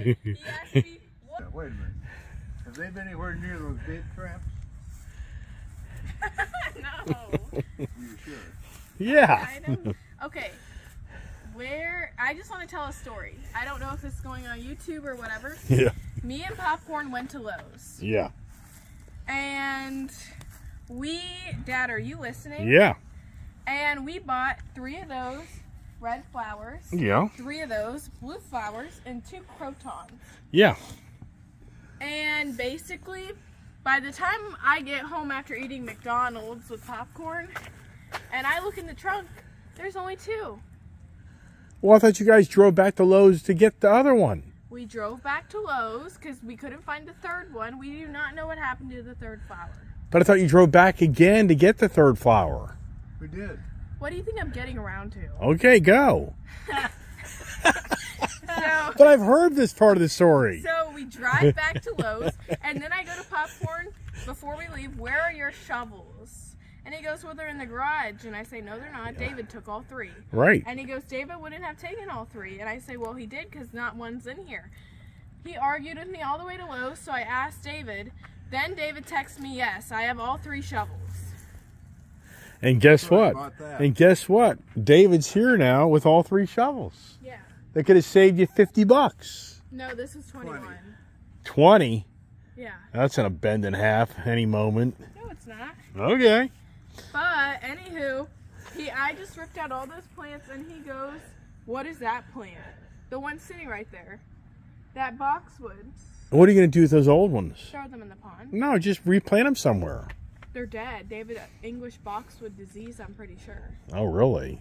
Okay. He asked me. Yeah, wait a minute. Have they been anywhere near those bait traps? no. You sure? Yeah. I know. Okay. Where I just want to tell a story. I don't know if it's going on YouTube or whatever. Yeah. Me and Popcorn went to Lowe's. Yeah. And we Dad, are you listening? Yeah. And we bought three of those red flowers, Yeah. three of those blue flowers, and two crotons. Yeah. And basically, by the time I get home after eating McDonald's with popcorn, and I look in the trunk, there's only two. Well, I thought you guys drove back to Lowe's to get the other one. We drove back to Lowe's because we couldn't find the third one. We do not know what happened to the third flower. But I thought you drove back again to get the third flower. We did. What do you think I'm getting around to? Okay, go. So, But I've heard this part of the story. so we drive back to Lowe's, and then I go to Popcorn before we leave. Where are your shovels? And he goes, Well, they're in the garage. And I say, No, they're not. David took all three. Right. And he goes, David wouldn't have taken all three. And I say, Well, he did because not one's in here. He argued with me all the way to Lowe's, so I asked David. Then David texts me, Yes, I have all three shovels. And guess That's what? And guess what? David's here now with all three shovels. Yeah. That could have saved you 50 bucks. No, this is 21. 20? Yeah. That's gonna bend in half any moment. No, it's not. Okay. But anywho, he I just ripped out all those plants and he goes, What is that plant? The one sitting right there. That boxwood. What are you gonna do with those old ones? Throw them in the pond. No, just replant them somewhere. They're dead. David uh, English boxwood disease, I'm pretty sure. Oh, really?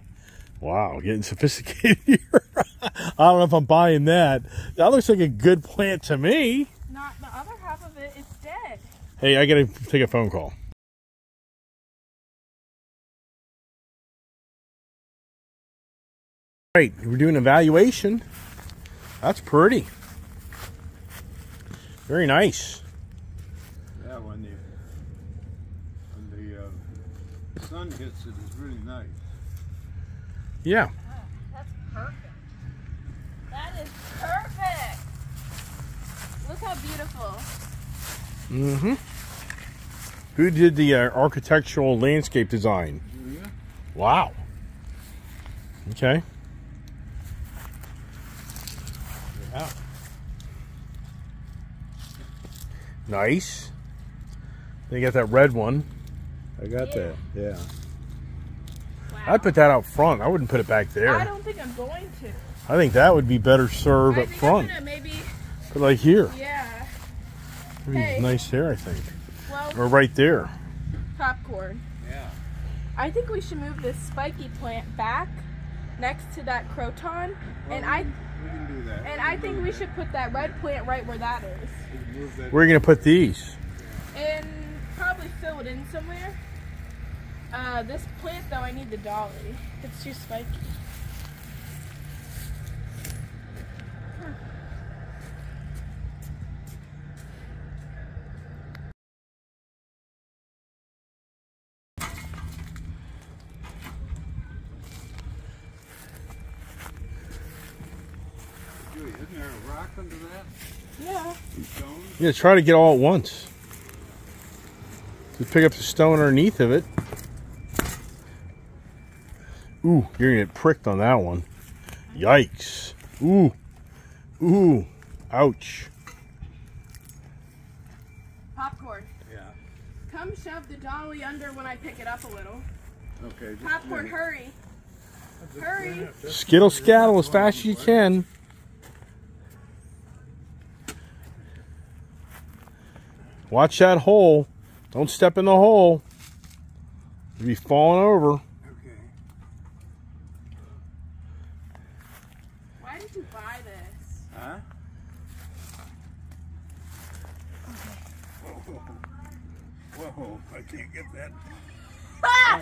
Wow, getting sophisticated here. I don't know if I'm buying that. That looks like a good plant to me. Not the other half of it, it's dead. Hey, I gotta take a phone call. Right, we're doing evaluation. That's pretty. Very nice. Yeah, when the when the uh, sun hits it, it's really nice. Yeah. That's perfect. That is perfect. Look how beautiful. Mm-hmm. Who did the uh, architectural landscape design? Julia? Wow. Okay. Yeah. Nice. They got that red one. I got Yeah. that. Yeah. Wow. I'd put that out front. I wouldn't put it back there. I don't think I'm going to. I think that would be better served I up front. I'm maybe, But like here. yeah. It'd Hey. nice there, I think. Well, Or right there. popcorn. Yeah. I think we should move this spiky plant back next to that croton, and I We can do that. and I think we should put that red plant right where that is, We can move that. Where are you gonna put these? and probably fill it in somewhere. Uh, this plant though, I need the dolly. It's too spiky. Julia, isn't there a rock under that? Yeah. Stone? Yeah, try to get all at once. Just pick up the stone underneath of it. Ooh, you're gonna get pricked on that one. Yikes. Ooh. Ooh. Ouch. Popcorn. Yeah. Come shove the dolly under when I pick it up a little. Okay. just Popcorn, minute. hurry. Just hurry. Skittle scattle as fast as you can. Watch that hole. Don't step in the hole. You'll be falling over. Okay. Why did you buy this? Huh? Whoa. Whoa, I can't get that. Ah!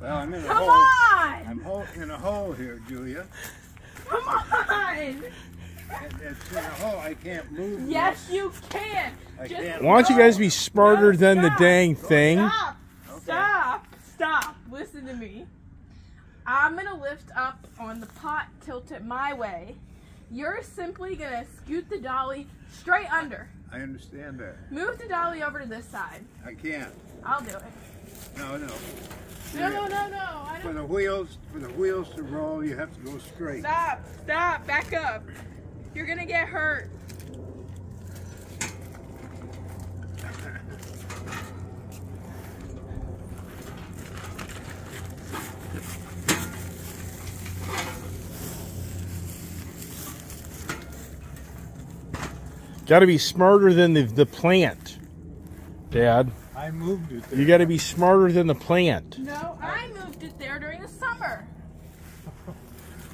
Well, I'm in a Come hole. on! I'm hole, in a hole here, Julia. Come on! It's in a hole. I can't move. Yes, you can. I Just can't. Why don't you guys be smarter No, than the dang thing? Stop! Stop! Stop! Listen to me. I'm gonna lift up on the pot, tilt it my way, You're simply gonna scoot the dolly straight under. I understand that. Move the dolly over to this side. I can't. I'll do it. No, no. No, no, no, no. I For the wheels, for the wheels to roll, you have to go straight. Stop, stop, back up. You're gonna get hurt. Got to be smarter than the, the plant, Dad. I moved it there. You got to be smarter than the plant. No, I moved it there during the summer.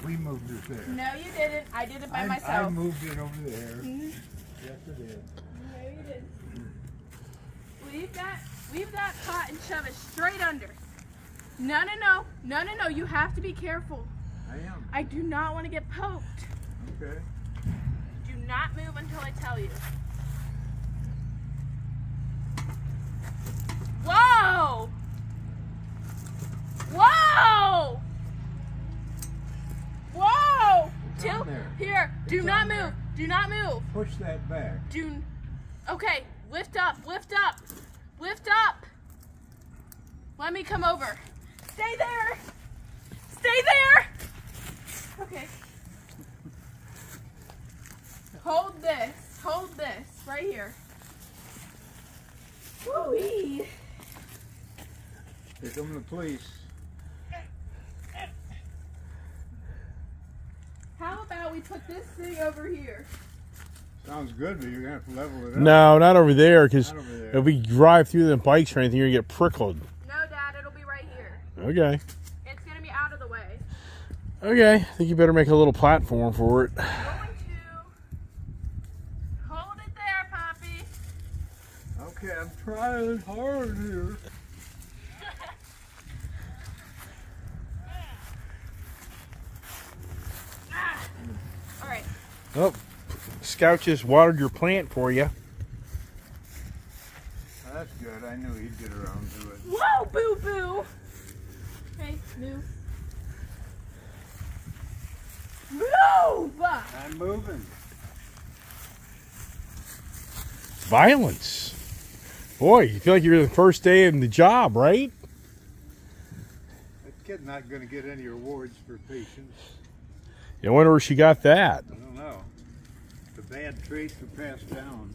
We moved it there. No, you didn't. I did it by I, myself. I moved it over there. Mhm. Yes, it is. No, you didn't. Leave that, leave that pot and shove it straight under. No, no, no, no, no, no. You have to be careful. I am. I do not want to get poked. Okay. Do not move until I tell you. Whoa! Whoa! Whoa! It's Tilt on there. here. Do not move. there. Do not move. Push that back. Do. Okay, lift up. Lift up. Lift up. Let me come over. Stay there. Stay there. Okay. Hold this. Hold this right here. Woo-wee. Here come the police. How about we put this thing over here? Sounds good, but you're gonna have to level it up. No, not over there, because Not over there. if we drive through the bikes or anything, you're going to get prickled. No, Dad, it'll be right here. Okay. It's gonna be out of the way. Okay. I think you better make a little platform for it. Going to hold it there, Poppy. Okay, I'm trying hard here. All right. Oh, Scout just watered your plant for you. That's good. I knew he'd get around to it. Whoa, boo boo. Hey, move. Move! I'm moving. Violence. Boy, you feel like you're the first day in the job, right? That kid's not gonna get any awards for patience. I wonder where she got that. I don't know. The bad traits were passed down.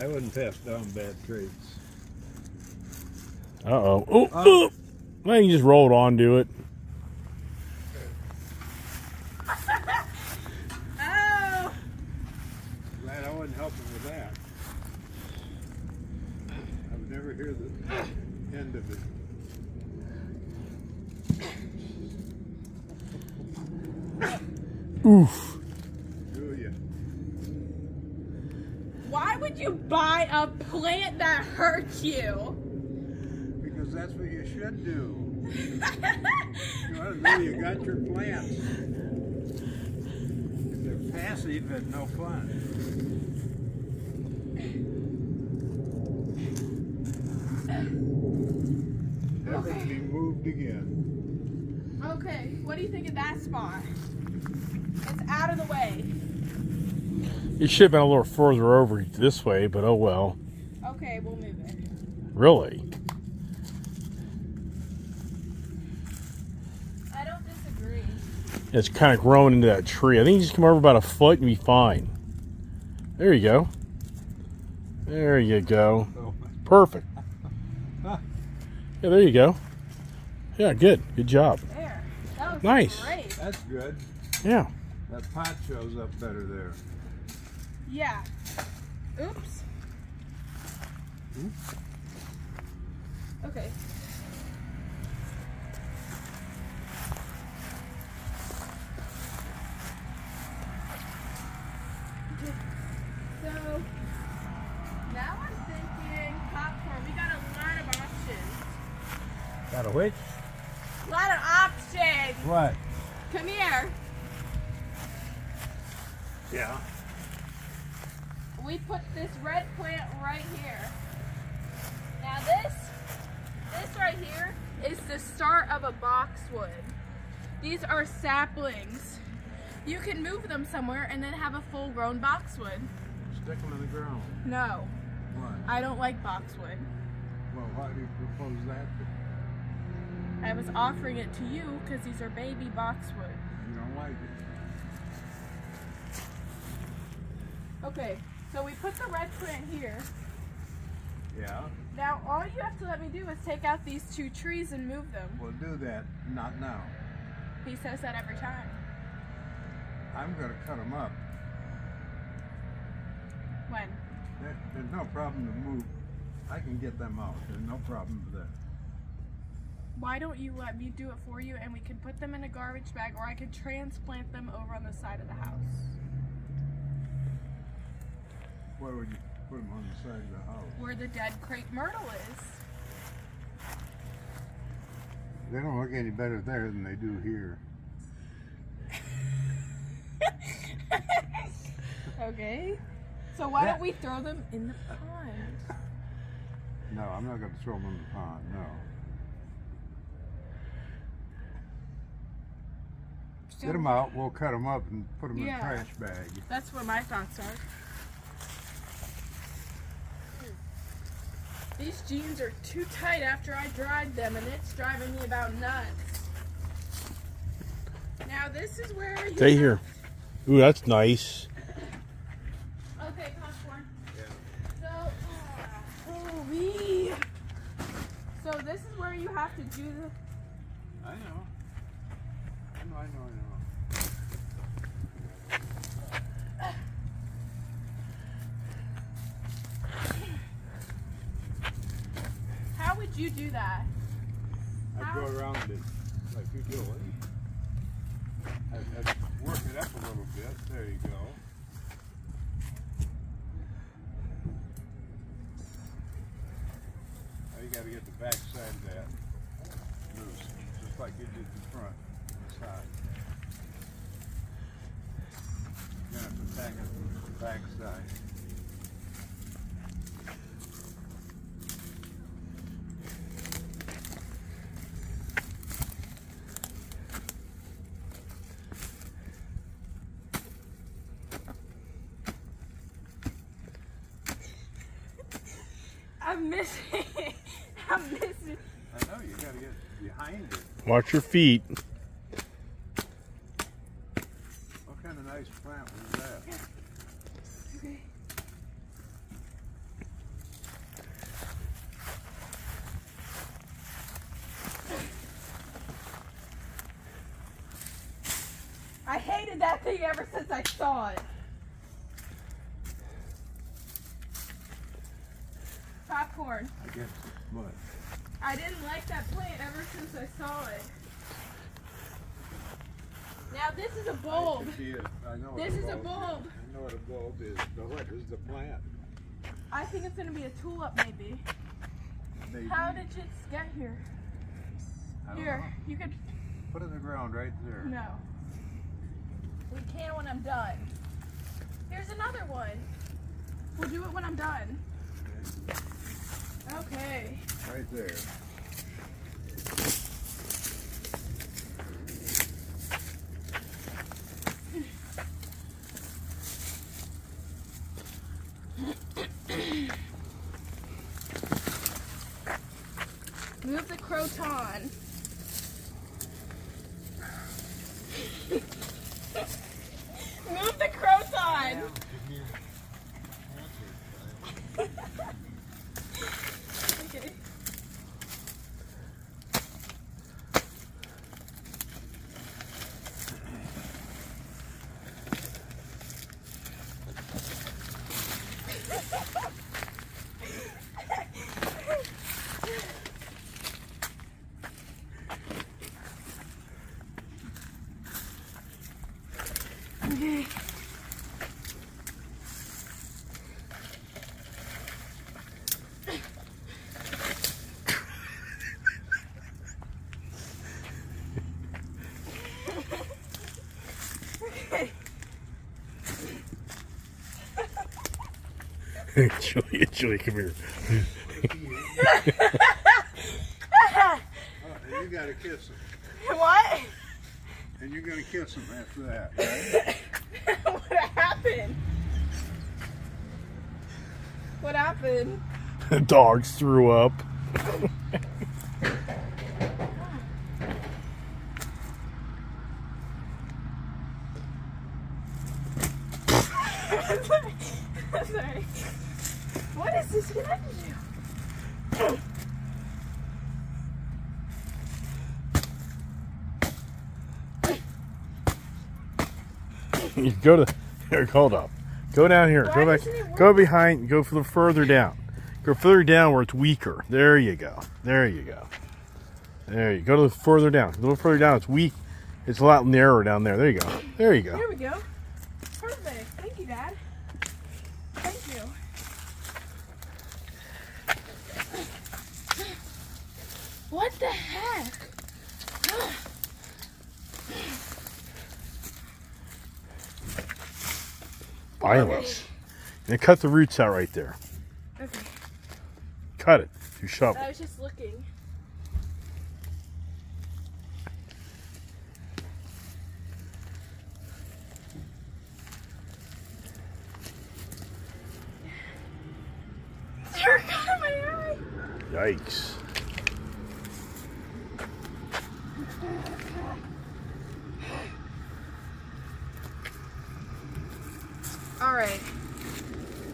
I wouldn't pass down bad traits. Uh oh. Oh, oh. Well, you just rolled onto it. Oh! Glad I wasn't helping with that. I would never hear the end of it. Oof. Do? Why would you buy a plant that hurts you? Because that's what you should do. You know you got your plants. If they're passive, it's no fun. That would be moved again. okay, what do you think of that spot? It's out of the way. It should have been a little further over this way, but oh well. Okay, we'll move it. Really? I don't disagree. It's kind of growing into that tree. I think you just come over about a foot and be fine. There you go. There you go. Oh, Perfect. Yeah, there you go. Yeah, good. Good job. There. That looks Nice. great. that's good. Yeah. That pot shows up better there. Yeah. Oops. Hmm? Okay. So now I'm thinking popcorn. We got a lot of options. Got a which? A lot of options. What? Come here. Yeah. we put this red plant right here. Now this, this right here is the start of a boxwood. These are saplings. You can move them somewhere and then have a full grown boxwood. Stick them in the ground. No, Why? I don't like boxwood. Well, why do you propose that? I was offering it to you because these are baby boxwood. You don't like it. Okay, so we put the red plant here. Yeah. Now all you have to let me do is take out these two trees and move them. We'll do that. Not now. He says that every time. I'm going to cut them up. When? There, there's no problem to move. I can get them out. There's no problem with that. Why don't you let me do it for you and we can put them in a garbage bag or I can transplant them over on the side of the house? Where would you put them on the side of the house? Where the dead crepe myrtle is. They don't look any better there than they do here. Okay. So why Yeah. don't we throw them in the pond? No, I'm not going to throw them in the pond. No. Get them out. We'll cut them up and put them Yeah. in a trash bag. That's what my thoughts are. These jeans are too tight after I dried them and it's driving me about nuts. Now this is where you Stay here. Ooh, that's nice. Okay, popcorn. So, uh, oh, wee. So this is where you have to do the. I know. I know, I know, I know. How would you do that? I How- go around it like you do it. I, I work it up a little bit. There you go. Now you got to get the back side of that loose, just like you did the front and the side. You're gonna have to tack it from the back side. I'm missing. I'm missing. I know you got to get behind it. Watch your feet. What kind of nice plant was that? Okay. I hated that thing ever since I saw it. Popcorn. I guess what? I didn't like that plant ever since I saw it. Now this is a bulb. I see it. I know what This is a bulb bulb. I know what a bulb is. But what is the plant? I think it's gonna be a tulip maybe. Maybe. How did it get here? I don't Here, know. you could Put it in the ground right there. No. We can when I'm done. Here's another one. We'll do it when I'm done. Okay. Right there. Move the croton. Move the croton. Okay. Okay. Okay. Julie, Julie, come here. Oh, and you got to kiss him. What? And you're gonna kiss him after that, right? what happened? What happened? The dogs threw up. Sorry. What is this connected to? You go to here. Hold up. Go down here. Why go back. doesn't it work? Go behind. Go for the further down. Go further down where it's weaker. There you go. There you go. There you go. To the further down. A little further down. It's weak. It's a lot narrower down there. There you go. There you go. There we go. Perfect. Thank you, Dad. Thank you. What the heck? Violence. And cut the roots out right there. Okay. Cut it. You shovel. I was just looking. You're got my eye. Yikes. All right.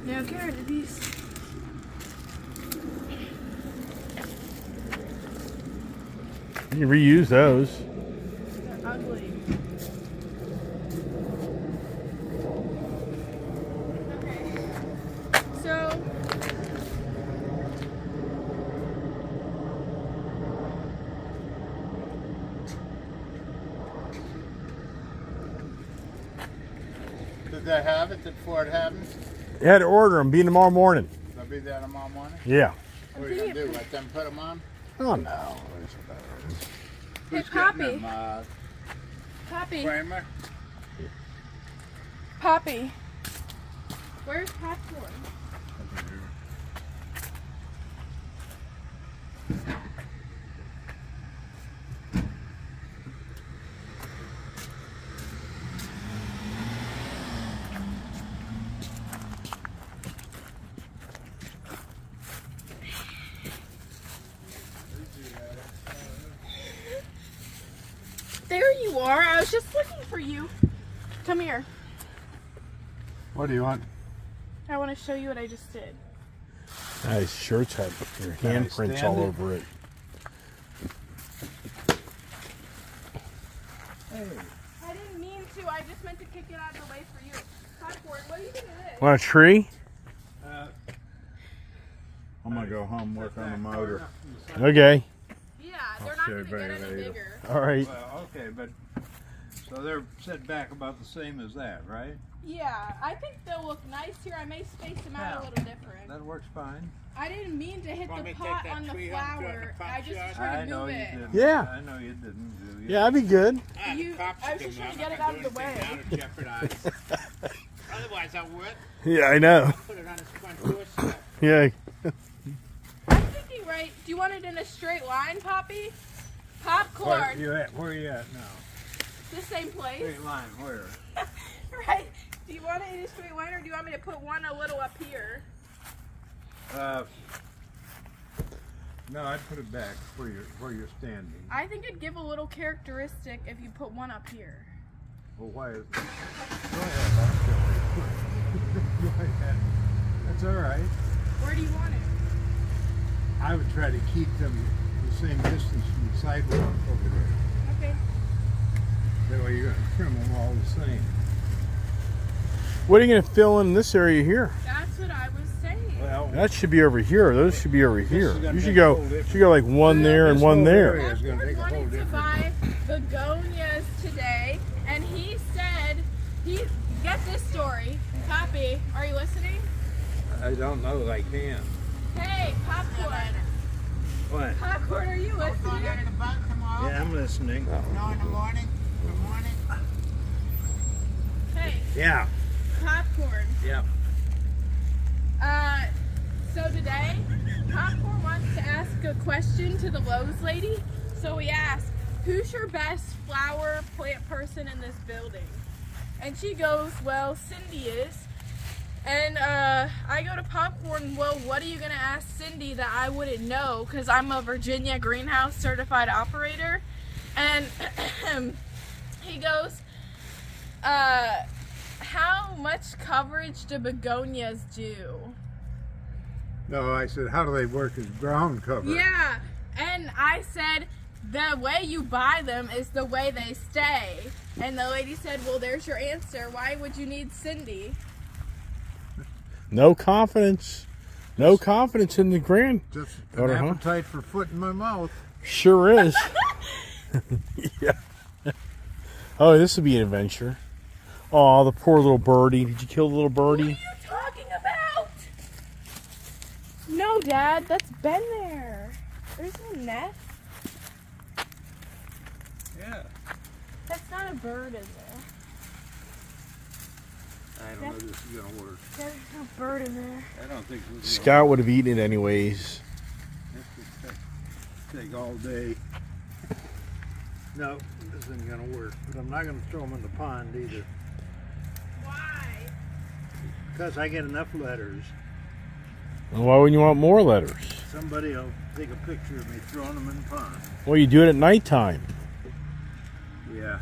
Now get rid of these. You can reuse those. They're ugly. Okay. So. Did they have it before it happened? You had to order them. Be in tomorrow morning. They'll be there tomorrow morning? Yeah. What are you gonna do, let them put them on? Oh no. Hey, Who's getting Poppy. them, uh, Poppy. Kramer? Poppy. Where's popcorn? There you are. I was just looking for you. Come here. What do you want? I want to show you what I just did. Nice shirts had your Can handprints all it? over it. I didn't mean to. I just meant to kick it out of the way for you. Popcorn, what do you think of this? Want a tree? Uh, I'm gonna go home, work on the motor. Okay. Yeah, they're not going to get any bigger. All right. Well, okay, but, so they're set back about the same as that, right? Yeah, I think they'll look nice here. I may space them out Yeah. a little different. That works fine. I didn't mean to hit Want the me to take pot on the tree out and throw it in flower. the I just yard? tried I to know move you it. didn't. Yeah. I know you didn't, do? Yeah, I'd be good. Ah, You- I was just trying to get it out of the gonna do anything way. now to jeopardize. Otherwise, I would Yeah, I know. put it on his front doorstep. Yeah. I'm thinking right. Do you want it in a straight line, Poppy? Popcorn. Where Popcorn. you at, where you at now? The same place. Straight line, where? right. Do you want it in a straight line or do you want me to put one a little up here? Uh, no, I'd put it back where you're, where you're standing. I think it'd give a little characteristic if you put one up here. Well, why is Go ahead, I'll show you. Go ahead. That's all right. Where do you want it? I would try to keep them the same distance from the sidewalk over there. Okay. That way you're gonna trim them all the same. What are you going to fill in this area here? That's what I was saying. Well, That should be over here. Those should be over here. You should go. whole different- Should go like one there and This one there. area- is gonna take a whole wanted to buy begonias today, and he said he get this story. Poppy, are you listening? I don't know I can. Hey, popcorn. What? Popcorn, are you listening? out in the bank tomorrow? Yeah, I'm listening. No, in the morning? Good morning? Hey, Yeah, popcorn. yeah. Uh, so today, Popcorn wants to ask a question to the Lowe's lady. So we asked, who's your best flower plant person in this building? And she goes, well, Cindy is. And uh, I go to popcorn. Well, what are you gonna ask Cindy that I wouldn't know? Cause I'm a Virginia greenhouse certified operator. And he goes, uh, how much coverage do begonias do? No, I said, how do they work as ground cover? Yeah, and I said the way you buy them is the way they stay. And the lady said, "Well, there's your answer. Why would you need Cindy?" No confidence. No confidence in the grand. Just an Daughter, huh? appetite for foot in my mouth. Sure is. yeah. Oh, this would be an adventure. Oh, the poor little birdie. Did you kill the little birdie? What are birdie? you talking about? No, Dad, that's been there. There's no nest. Yeah. That's not a bird, is it? I don't know if this is gonna work. There's no bird in there. I don't think this is Scout would have eaten it anyways. This could take, take all day. No, this isn't gonna work. But I'm not gonna throw them in the pond either. Why? Because I get enough letters. Well, why wouldn't you want more letters? Somebody will take a picture of me throwing them in the pond. Well, you do it at nighttime. Yeah.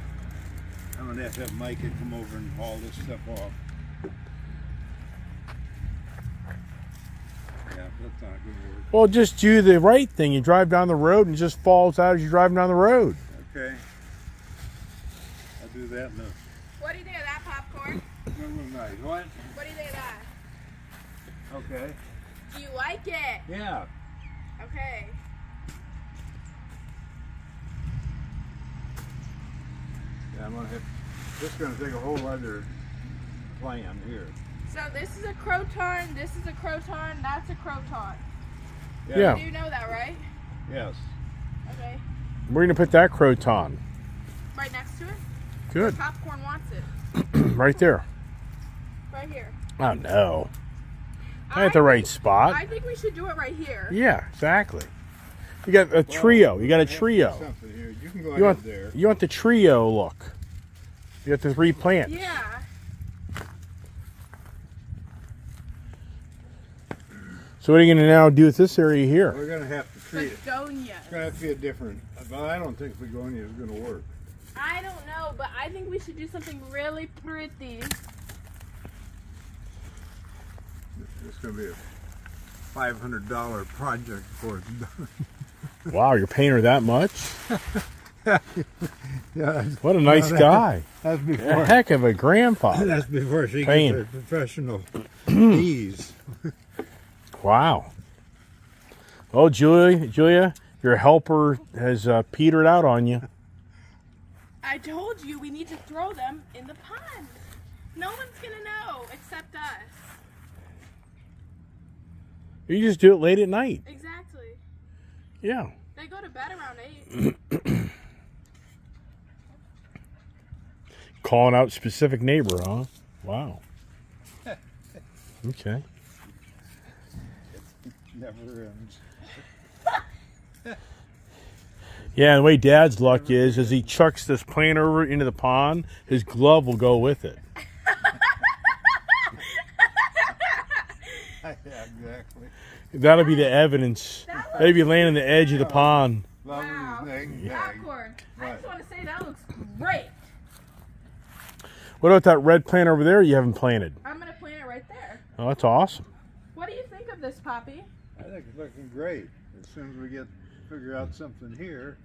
I'm gonna have to have Micah come over and haul this stuff off. Yeah, that's not work. Well, just do the right thing. You drive down the road and it just falls out as you're driving down the road. Okay. I'll do that in a What do you think of that popcorn? middle night. What? What do you think of that? Okay. Do you like it? Yeah. Okay. Yeah, I'm gonna have. This is gonna take a whole other plan here. So this is a croton, this is a croton, that's a croton. Yeah. You know that, right? Yes. Okay. We're gonna put that croton. Right next to it? Good. Popcorn wants it. right there. Right here. Oh no. I At the right spot. I think we should do it right here. Yeah, exactly. You got a trio. You got a trio. You can go You want there. you want the trio look. You got the three plants. Yeah. So what are you gonna now do with this area here? We're gonna have to treat it. Begonias. It's gonna have to be a different. But I don't think begonia is gonna work. I don't know, but I think we should do something really pretty. It's gonna be a five hundred dollar project for it. Wow, you're paying her that much? yeah, What a nice that- guy. that's A before. heck of a grandpa. That's before she Paying. gets her professional ease. Wow. Oh, Julia, Julia, your helper has uh, petered out on you. I told you we need to throw them in the pond. No one's gonna know except us. You just do it late at night. Exactly. Yeah. They go to bed around eight. Calling out specific neighbor, huh? Wow. Okay. Never ends. Yeah, the way Dad's luck is, as he chucks this plant over into the pond, his glove will go with it. yeah, exactly. That'll be the evidence. That'll be laying on the edge of the pond. Wow. thing. tag. Popcorn. I just want to say that looks great. What about that red plant over there you haven't planted? I'm gonna plant it right there. Oh, that's awesome. What do you think of this, Poppy? I think it's looking great. As soon as we get figure out something here,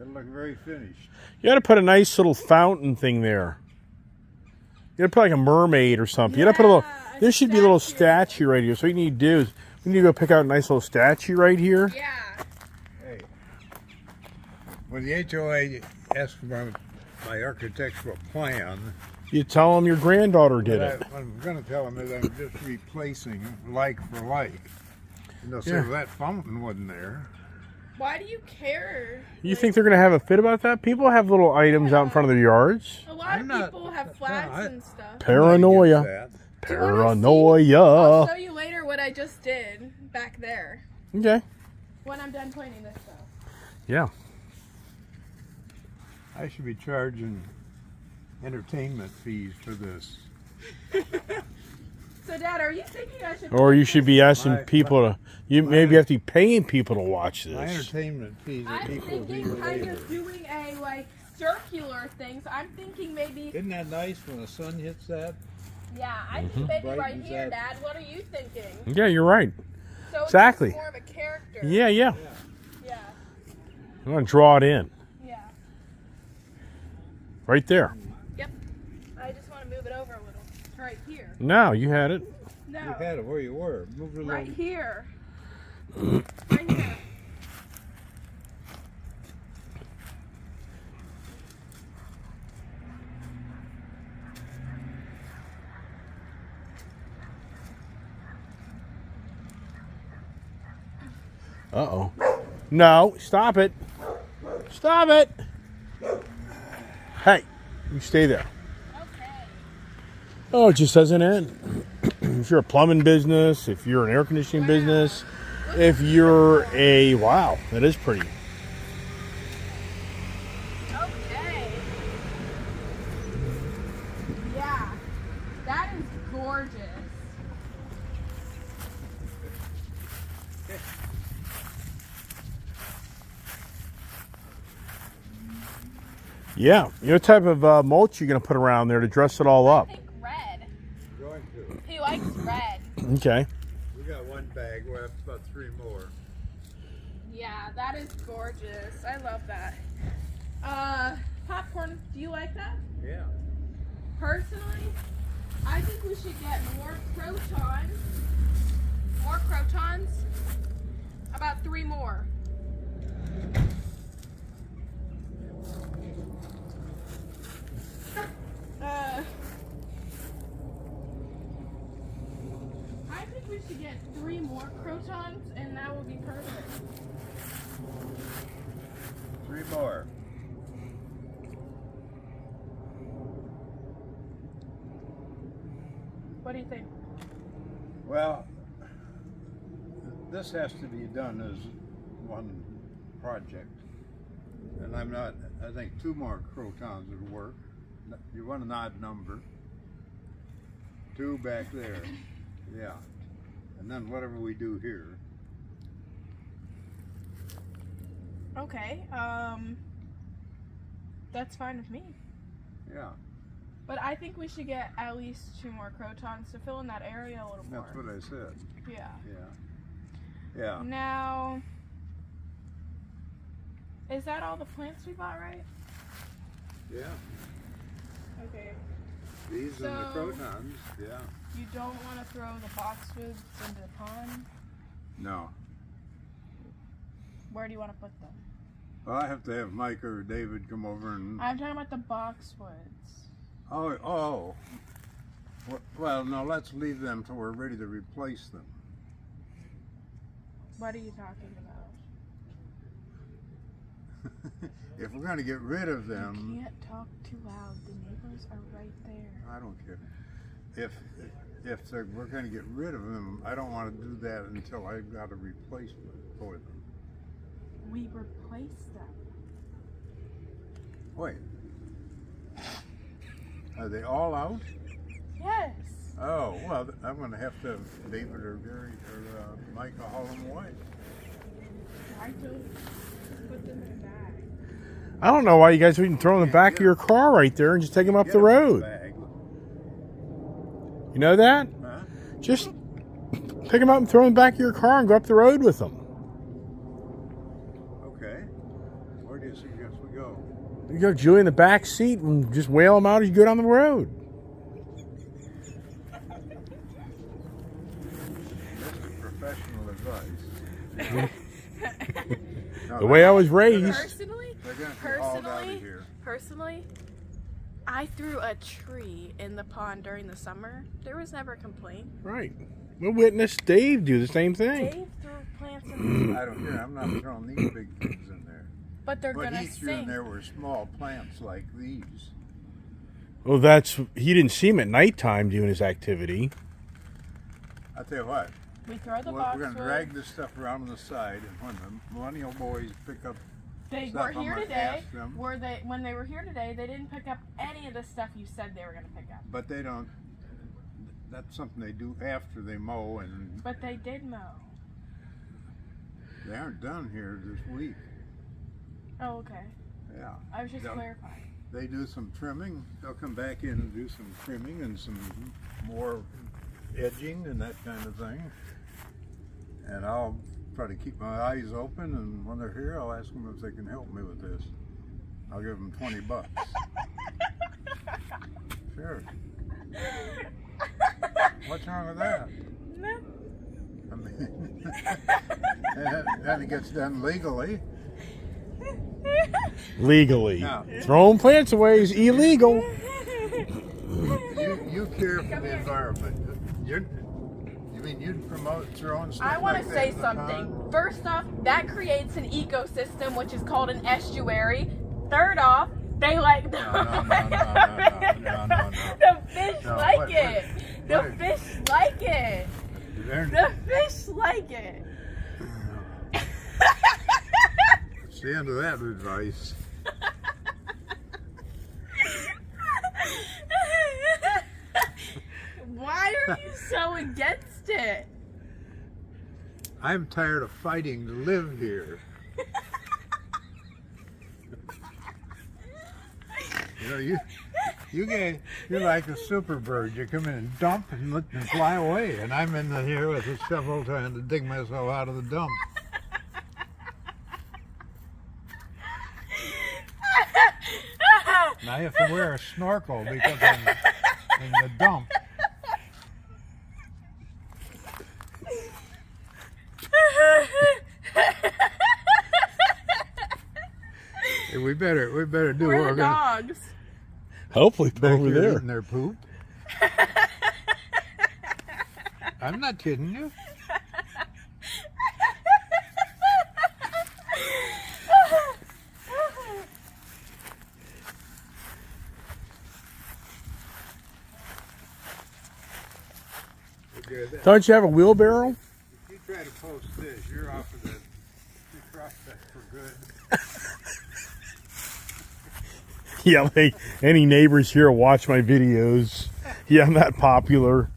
it'll look very finished. You gotta put a nice little fountain thing there. You gotta put like a mermaid or something. you gotta put a little. Yeah, a There should be a little statue. statue right here. So what you need to do is we need to go pick out a nice little statue right here. Yeah. Hey, when the HOA asked for my, my architectural plan, You tell them your granddaughter did what, it. I, I'm going to tell them that I'm just replacing like for like. And they'll say, Yeah. well, that fountain wasn't there. Why do you care? You Like, think they're gonna have a fit about that? People have little items out in front of their yards. a lot I'm of not- people have that's flags not- I- and stuff. I'm not Paranoia. against that. Do you wanna see- I'll show you later what I just did back there Okay. when I'm done pointing this stuff. Yeah. I should be charging entertainment fees for this. So, Dad, are you thinking I should? Or you should be asking My- people to. You my- maybe have to be paying people to watch My this. entertainment fees are I'm equal thinking the kind labor. of doing a like circular thing. So I'm thinking maybe. Isn't that nice when the sun hits that? Yeah, I Mm-hmm. think maybe right Brightens here, Dad. What are you thinking? Yeah, you're right. So it's Exactly. more of a character. Yeah, yeah. Yeah. I'm gonna draw it in Yeah. right there. Yep. I just want to move it over a little. Right here. No, you had it. No. You had it where you were. Move it Right here. right here. Uh oh. No, stop it. Stop it. Hey, you stay there. Okay. Oh, it just doesn't end. if you're a plumbing business, if you're an air conditioning Wow. business, if you're a wow, that is pretty. Okay. Yeah. That is gorgeous. Yeah. You know what type of uh, mulch you're gonna put around there to dress it all up? I think red. Going to. He likes red. Okay. We got one bag. We have about three more. Yeah, that is gorgeous. I love that. Uh, popcorn, do you like that? Yeah. Personally, I think we should get more crotons. More crotons. About three more. Uh, I think we should get three more crotons, and that will be perfect. Three more. What do you think? Well, this has to be done as one project. And I'm not, I think two more crotons would work. You want an odd number. Two back there. Yeah. And then whatever we do here. Okay, um, that's fine with me. Yeah. But I think we should get at least two more crotons to fill in that area a little more. That's what I said. Yeah. Yeah. Yeah. Now, is that all the plants we bought, right? Yeah. Okay. These and the crotons. Yeah. You don't want to throw the boxwoods into the pond. No. Where do you want to put them? Well, I have to have Mike or David come over and I'm talking about the boxwoods. Oh, oh. Well- no, let's leave them till we're ready to replace them. What are you talking about? if we're going to get rid of them... You can't talk too loud. The neighbors are right there. I don't care. If if they're- we're going to get rid of them, I don't want to do that until I've got a replacement for them. We replace them. Wait. Are they all out? Yes. Oh, well, I'm going to have to have David or Gary or uh, Mike haul them away. I. Just put them in a bag. I don't know why you guys wouldn't throw them in the back of your car right there and just take them up the road. You know that? Huh? Just pick them up and throw them back of your car and go up the road with them. Okay. Where do you suggest we go? You go Julie in the back seat and just whale them out as you go down the road. Professional advice. The way I was raised. Personally, They're going to be hauled out Personally- of here. personally, I threw a tree in the pond during the summer. There was never a complaint. Right. We witnessed Dave do the same thing. Dave threw plants in, I don't care. I'm not throwing these big things in there. but they're What gonna he threw in there were small plants like these. Well, that's he didn't see him at nighttime doing his activity. I tell you what, We throw the we're, we're gonna drag this stuff around on the side, and when the millennial boys pick up They were here today. Were they when they were here today? They didn't pick up any of the stuff you said they were going to pick up. But they don't. That's something they do after they mow, and But they did mow. they aren't done here this week. Oh, okay. Yeah. I was just Yeah. clarifying. They do some trimming. They'll come back in and do some trimming and some more edging and that kind of thing. And I'll try to keep my eyes open, and when they're here, I'll ask them if they can help me with this. I'll give them 20 bucks. Sure. What's wrong with that? No. I mean, and then it gets done legally. Legally. Now- Throwing plants away is illegal. You, you care for the environment. You're, you mean, you'd promote your own stuff. I want like to say something. Pond. First off, that creates an ecosystem, which is called an estuary. Third off, they like the, fish like what, it. The what, fish like it. The fish like it. It's the end of that advice. Why are you so against it? I'm tired of fighting to live here. You know, you you get you're like a super bird. You come in and dump and let them fly away, and I'm in the, here with a shovel trying to dig myself out of the dump. Now I have to wear a snorkel because I'm in the dump. Hey, we better we better do Where what are we're the gonna dogs? Hopefully back over here there. eating their poop. I'm not kidding you. Don't you have a wheelbarrow? If you try to post this, you're off of the, you crossed that for good. Yeah, like any neighbors here watch my videos. Yeah, I'm that popular.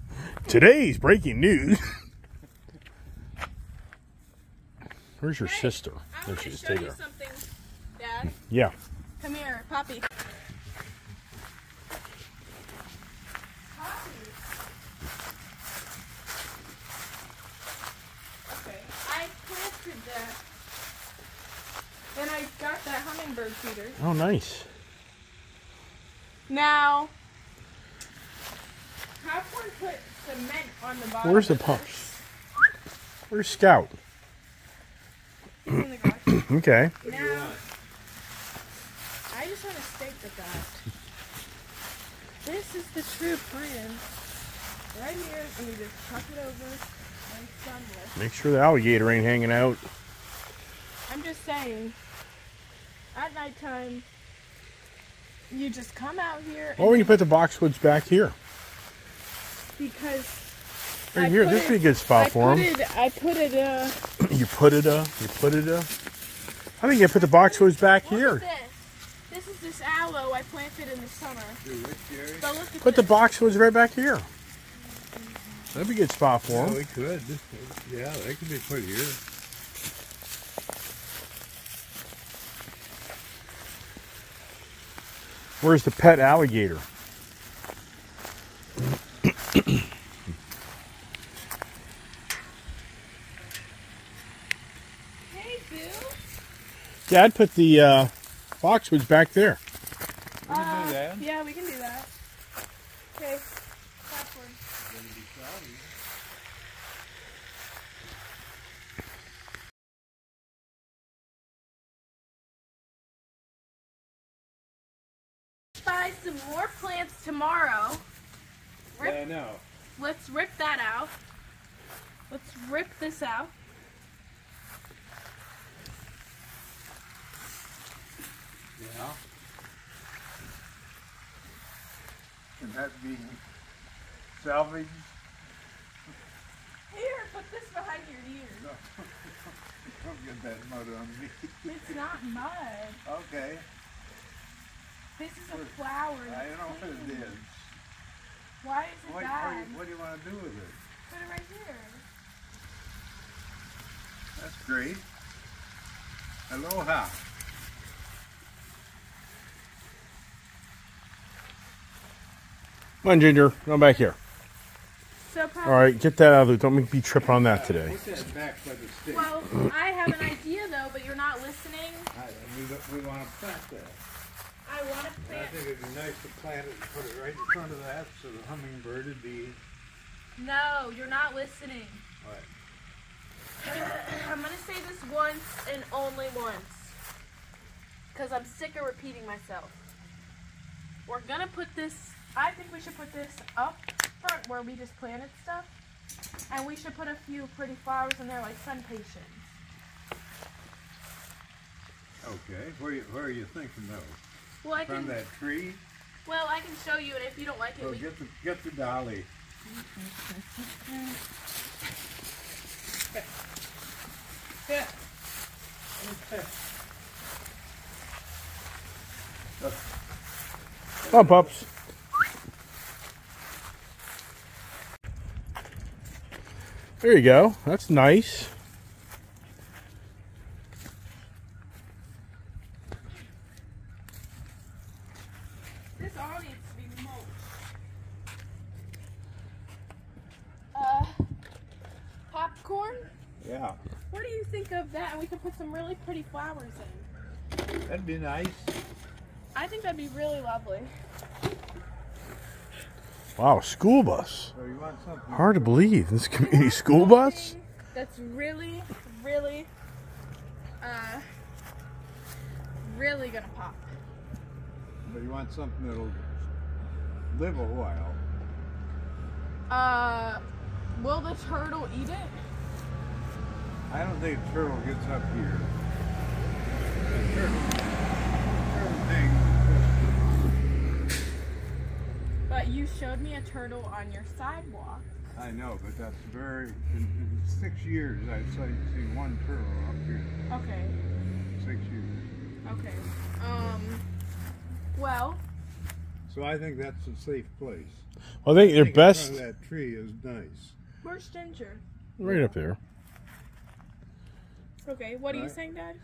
Today's breaking news. Where's your Hey, sister? I There she is. Take her. something, Dad. Hmm. Yeah. Come here, Poppy. Poppy. Okay, I planted that. And I got that hummingbird feeder. Oh, nice. Now, Popcorn put cement on the bottom. Where's the of pump? this. Where's Scout? It's in the. Okay. Now, I just want to state the fact. This is the true plan. Right here, and you just tuck it over and sunless. Make sure the alligator ain't hanging out. I'm just saying, at nighttime, you just come out here Or we can put the boxwoods back here. because Right I here. This would be a good I spot for them. it, I put it, uh, You put it uh You put it uh I think you put the boxwoods back look here. at this. This is this aloe I planted in the summer. So look at Put the boxwoods right back here. That'd be a good spot for Yeah, them. we could. Yeah, they could be put here. Where's the pet alligator? Hey, Bill. Yeah, I'd put the uh, boxwoods back there. Uh. Yeah, we can do that. Okay. Popcorn. Buy some more plants tomorrow. Rip, Yeah, I know. let's rip that out. Let's rip this out. Yeah. Can that be salvaged? Here, put this behind your ears. No. Don't get that mud on me. It's not mud. Okay, This is a flower. I don't know what it is. Why is it What, what, bad? what do you want to do with it? Put it right here. That's great. Aloha. Come on, Ginger. Come back here. So, All right, get that out of there. Don't make me trip on that today. Put that back by the well, I have an idea though, but you're not listening. I, we, we want to plant that. I want to plant. I think it'd be nice to plant it and put it right in front of that so the hummingbird would be. No, you're not listening. What? I'm gonna say this once and only once. Because I'm sick of repeating myself. We're gonna put this, I think we should put this up front where we just planted stuff. And we should put a few pretty flowers in there like SunPatiens. Okay, where, you, where are you thinking those? Well, I From can, that tree? well, I can show you, and if you don't like it, we get the, get the dolly. Come on, pups. There you go. That's nice. This all needs to be mulched. Uh, popcorn? Yeah, What do you think of that? And we could put some really pretty flowers in. that'd be nice. I think that'd be really lovely. Wow, school bus. So you want something? Hard to believe. This community school bus? That's really, really, uh, really gonna pop. But you want something that'll live a while. Uh, will the turtle eat it? I don't think a turtle gets up here. A turtle, turtle thing. But you showed me a turtle on your sidewalk. I know, but that's very. In, in six years, I've seen one turtle up here. Okay, Six years. okay. Um, well, So I think that's a safe place. Well, I think your their front best of that tree is nice. where's Ginger? right up there. Okay, what are you saying, Dad?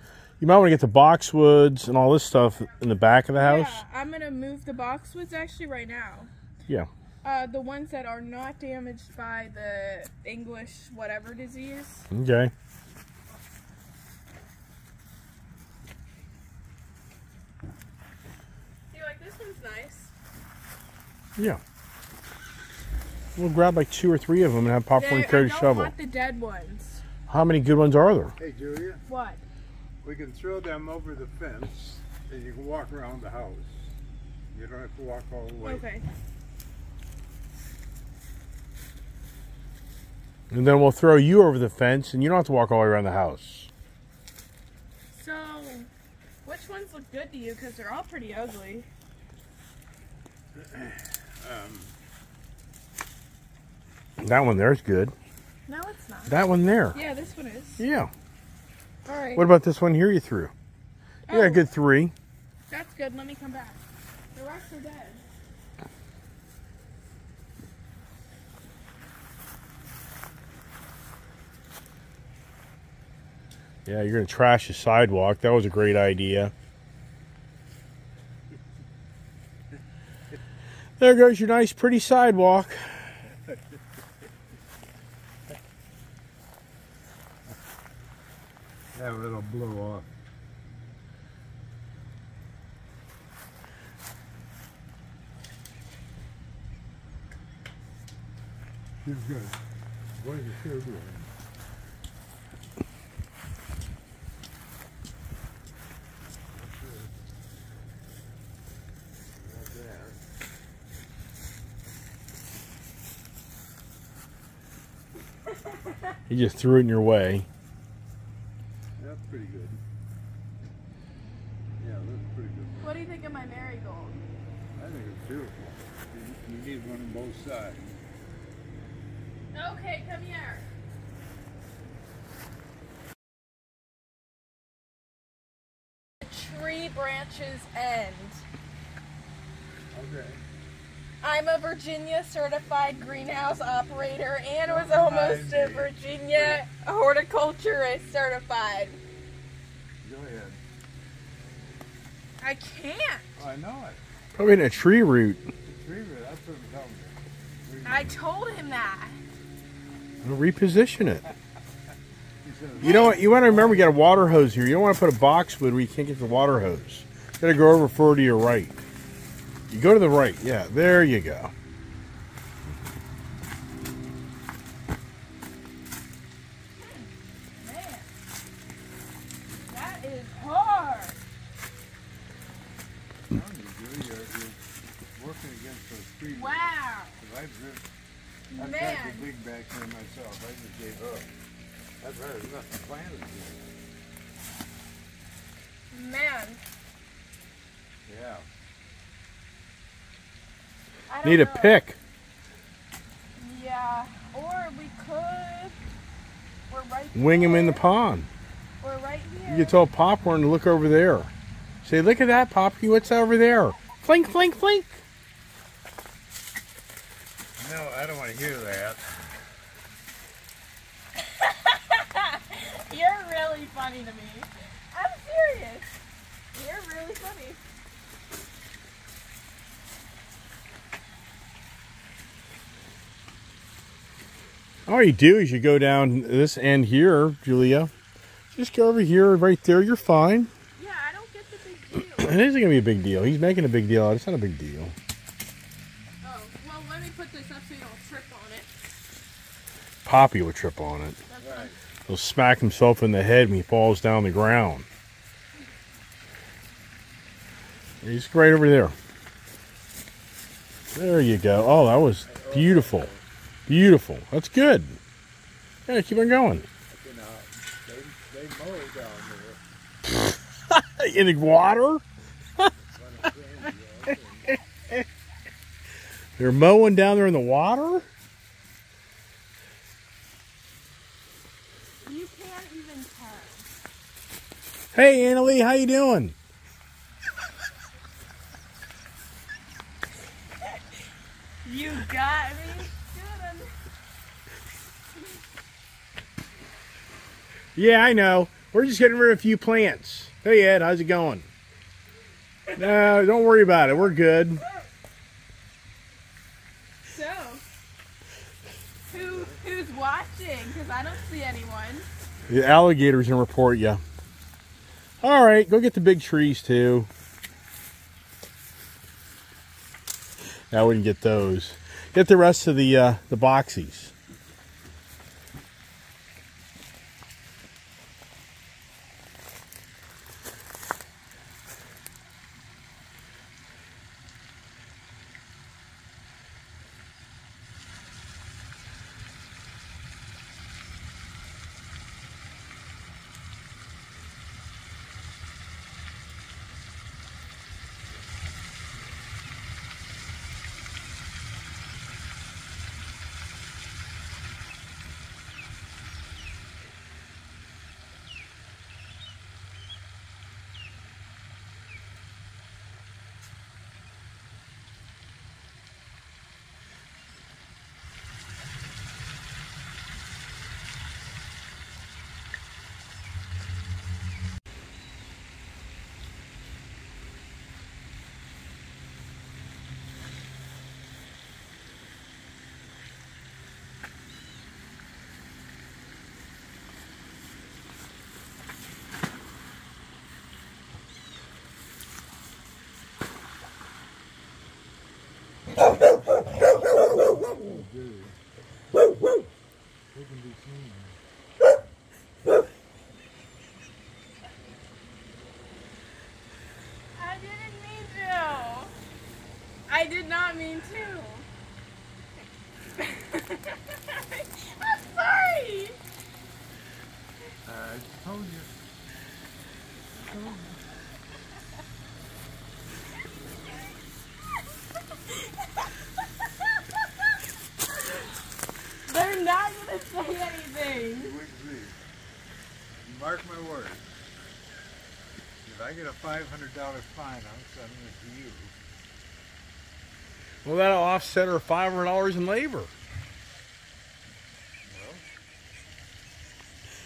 You might want to get the boxwoods and all this stuff in the back of the house. Yeah, I'm gonna move the boxwoods actually right now. Yeah. Uh, the ones that are not damaged by the English whatever disease. Okay. See, like this one's nice. Yeah. We'll grab like two or three of them and have popcorn They- carry I don't shovel. want the dead ones. How many good ones are there? Hey, Julia, What? We can throw them over the fence and you can walk around the house. You don't have to walk all the way. Okay. And then we'll throw you over the fence and you don't have to walk all the way around the house. So, which ones look good to you? Because they're all pretty ugly. Um, That one there's good. No, it's not. That one there. Yeah, this one is. Yeah. All right. What about this one here you threw? Oh, a good three. That's good. Let me come back. The rest are dead. Yeah, you're gonna trash the sidewalk. That was a great idea. There goes your nice, pretty sidewalk. Yeah, it'll blow off. You're good. What are you still doing? He just threw it in your way. That's pretty good. Yeah, that's pretty good. What do you think of my marigold? I think it's beautiful. You, you need one on both sides. Okay, come here. branches end. Okay. I'm a Virginia certified greenhouse operator and was almost a Virginia horticulturist certified. Go ahead. I can't. Oh, I know it. Probably in a tree root. Tree root, that's what I'm telling you. I told him that. We'll reposition it. You know what? You want to remember, you got a water hose here. You don't want to put a boxwood where you can't get the water hose. You got to go over further to your right. You go to the right. Yeah, there you go. Man, that is hard. I'm telling you, Julie, you're, you're working against those tree roots. Wow. 'Cause I've driven, I tried Man. to dig back there myself. I just gave up. That's right. There's nothing planted here. Man. Yeah. I don't Need a pick. Yeah. Or we could. We're right Wing him in the pond. We're right here. You can tell Popcorn to look over there. Say, look at that, Poppy. What's over there? Flink, flink, flink. No, I don't want to hear that. You're really funny to me. I'm serious. You're really funny. All you do is you go down this end here, Julia. Just go over here, right there. You're fine. Yeah, I don't get the big deal. It isn't gonna be a big deal. He's making a big deal. out of it. It's not a big deal. oh, well, let me put this up so you don't trip on it. Poppy will trip on it. Right. He'll smack himself in the head when he falls down the ground. He's right over there. There you go. Oh, that was beautiful. Beautiful. That's good. Yeah, keep on going. In the water? They're mowing down there in the water? You can't even tell. Hey, Annalie, how you doing? You got me good. Yeah, I know. We're just getting rid of a few plants. Hey, Ed, how's it going? No, don't worry about it. We're good. So, who who's watching? Because I don't see anyone. The alligators can report you. All right, go get the big trees too. I wouldn't get those. Get the rest of the uh, the boxies. I didn't mean to. I did not mean to. I'm sorry. Uh, I told you. They're not gonna say anything. You wait and see. You mark my words. If I get a five hundred dollar fine, I'm sending it to you. Well, that'll offset our five hundred dollars in labor.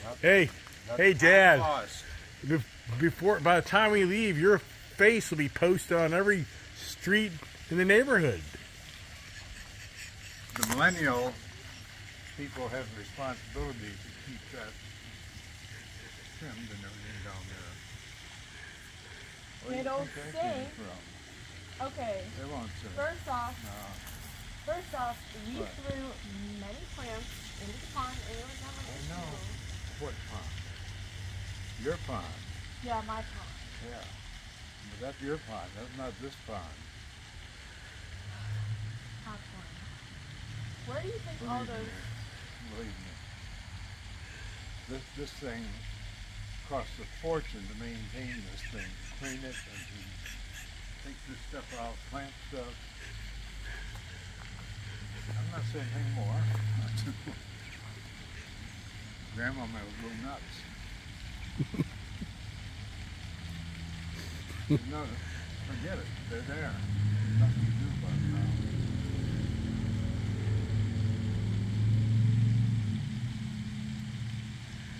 Well, Hey, Hey, Dad. before by the time we leave, your face will be posted on every street in the neighborhood. The millennial people have responsibility to keep that trimmed and everything down there. Where do you Middle think that came sink. from? Okay, They won't say. first off, No. first off, we What? threw many plants into the pond and it was never an I know. What pond? Your pond. Yeah, my pond. Yeah. But that's your pond. That's not this pond. Pond. Where do you think all those me. Believe me. This this thing costs a fortune to maintain this thing, clean it, and to take this stuff out, plant stuff. I'm not saying anything more. Grandma might go nuts. no, forget it. They're there. Nothing to do about it now.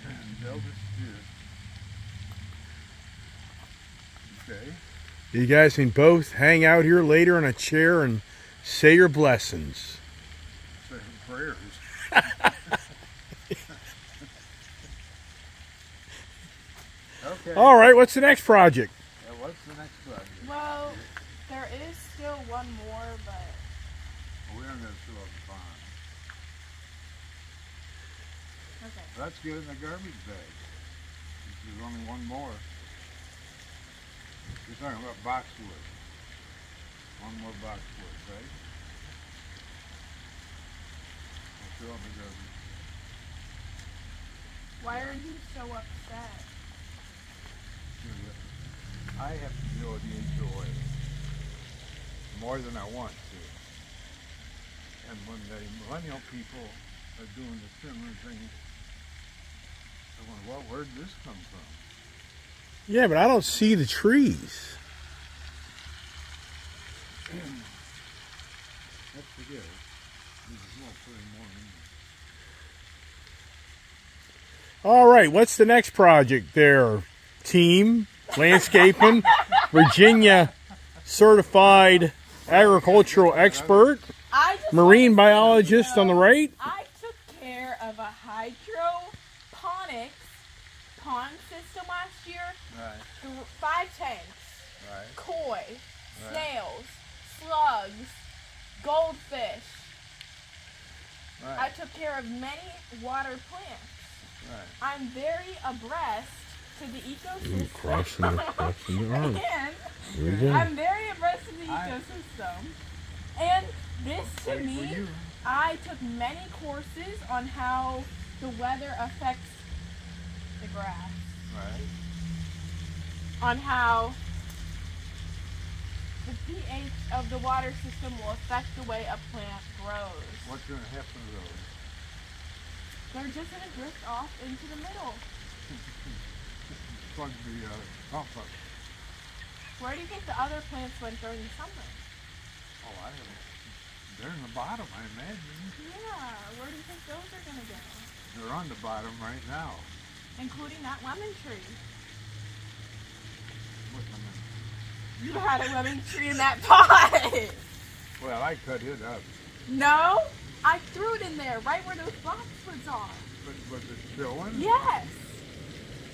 And they'll dispute. Okay. You guys can both hang out here later in a chair and say your blessings. Say prayers. okay. All right, what's the next project? Yeah, what's the next project? Well, there is still one more, but we aren't going to fill up the pond. okay. Let's get it in the garbage bag. There's only one more. You're talking about boxwood. One more boxwood, right? We'll fill up garbage. Why are you so upset? I have to deal with the HOA more than I want to. And when the millennial people are doing the similar thing, I wonder, well, where'd this come from? Yeah, but I don't see the trees. Let's forget it. There's no putting more in. All right, what's the next project there? Team, landscaping, Virginia certified agricultural expert, marine wanted you to biologist on the right. I took care of a hydroponics pond system last year. Right, Five tanks, right. koi, snails, slugs, goldfish. I took care of many water plants. right. I'm very abreast to the ecosystem. Crossing the, crossing the arm. and There you go. I'm very abreast to the I- ecosystem. And this to me. I took many courses on how the weather affects the grass, Right. On how the pH of the water system will affect the way a plant grows. What's going to happen to those? They're just gonna drift off into the middle. Plug the uh, pump up. Where do you think the other plants went during the summer? Oh, I don't know. They're in the bottom, I imagine. Yeah, where do you think those are gonna go? They're on the bottom right now. Including that lemon tree. What the min- You had a lemon tree in that pot. Well, I cut it up, No, I threw it in there, right where those boxwoods are. but was it showing? Yes.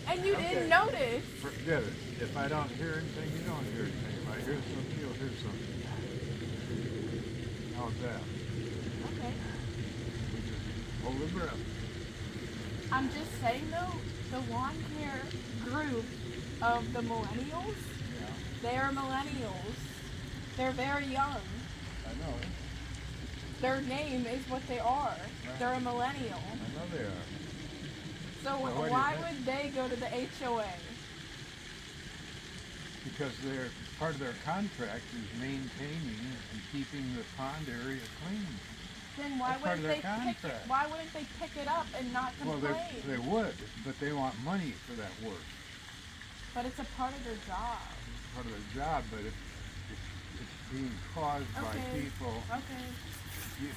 And you Okay. didn't notice. Forget it. If I don't hear anything, you don't hear anything. If I hear something, you'll hear something. How's that? Okay. We just hold the breath. I'm just saying though, the lawn care group of the millennials, Yeah, they are millennials. They're very young. I know. Their name is what they are. They're a millennial. I know they are. So Well, why would they go to the HOA? Because they're, part of their contract is maintaining and keeping the pond area clean. Then why That's wouldn't they their pick it? contract. Why wouldn't they pick it up and not Well, complain? they, they would, but they want money for that work. But it's a part of their job. It's part of their job, but if, if it's being caused by people, Okay. you,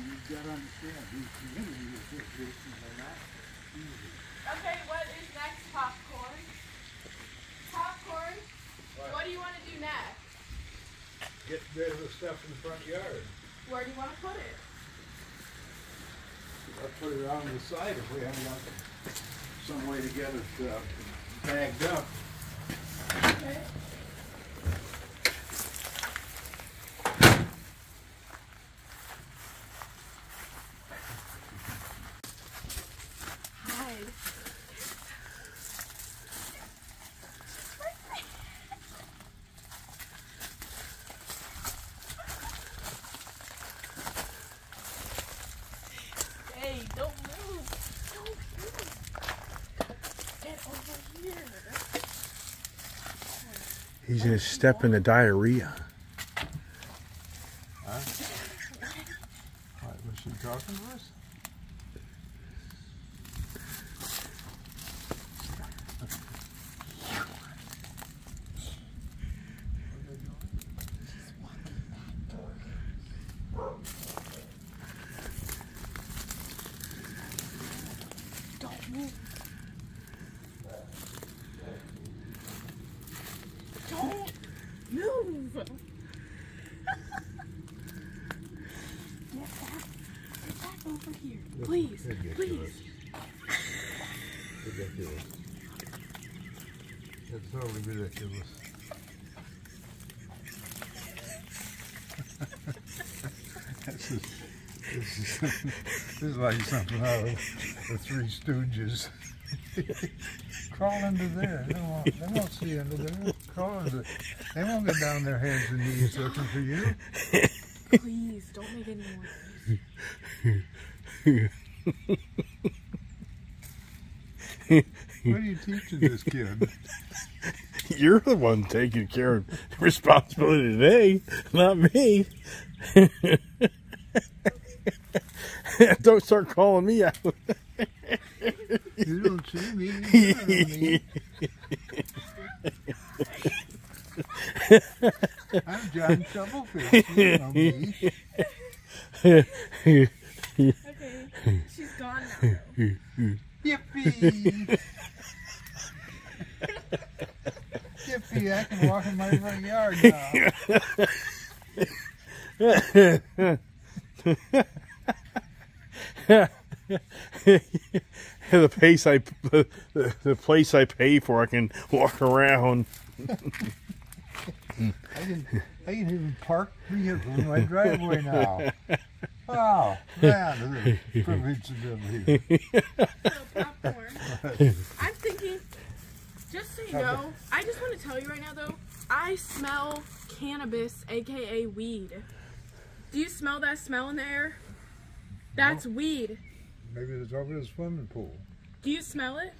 you've got to understand these community associations are not easy. Okay, what is next, popcorn? Popcorn, what do you want to do next? Get rid of the stuff in the front yard. Where do you want to put it? I'll put it on the side if we haven't got some way to get it uh, bagged up. Okay. Hide. Hey, don't move. Don't move. Get over here. He's gonna step in the diarrhea. What, was she talking to us? Don't move. Don't move. Get back. Get back over here. Please. Please. Ridiculous. It's totally ridiculous. this, is, this, is, this is like something out of the Three Stooges. Crawl into there. They won't, they won't see under there. Crawl into They won't get down their hands and knees looking for you. Please don't make any more. What are you teaching this kid? You're the one taking care of responsibility today, not me. Don't start calling me out. You don't see me. You don't know me. I'm John Shovelfish. You know me. Okay. She's gone now. Yippee! Yippee! I can walk in my front yard now. the pace I, the, the place I pay for, I can walk around. I can, I can even park vehicles in my driveway now. Wow, man, this is a privilege to live here. I'm thinking, just so you know, I just want to tell you right now though, I smell cannabis, aka weed. Do you smell that smell in the air? That's weed. Maybe it's over the swimming pool. Do you smell it?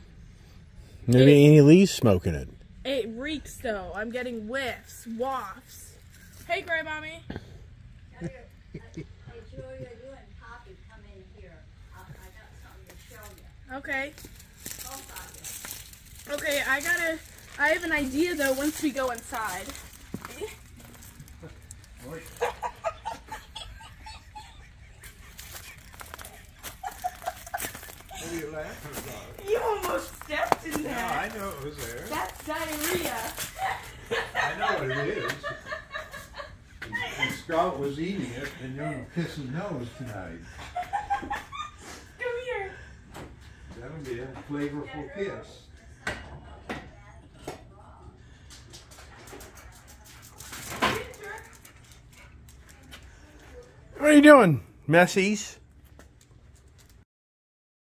Maybe Annie Lee's smoking it. It reeks though. I'm getting whiffs, wafts. Hey, Gray Mommy. Hey, Julia, you and Poppy come in here. I, I got something to show you. Okay. Both of you. Okay, I gotta. I have an idea though. Once we go inside. What are you laughing about? You almost stepped in there. Yeah, I know it was there. That's diarrhea. I know what it is. And Scout was eating it, and you're gonna kiss his nose tonight. Come here. That'll be a flavorful kiss. What are you doing, messies?